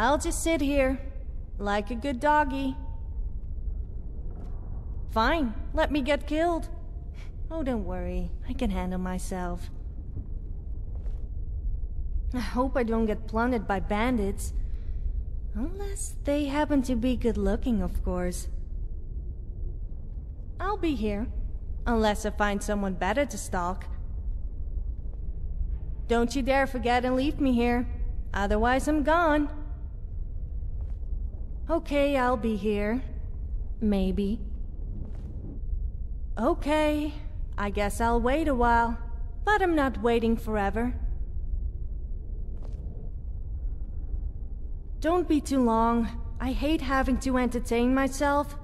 I'll just sit here, like a good doggy. Fine, let me get killed. Oh, don't worry, I can handle myself. I hope I don't get plundered by bandits. Unless they happen to be good looking, of course. I'll be here. Unless I find someone better to stalk. Don't you dare forget and leave me here. Otherwise I'm gone. Okay, I'll be here. Maybe. Okay, I guess I'll wait a while. But I'm not waiting forever. Don't be too long. I hate having to entertain myself.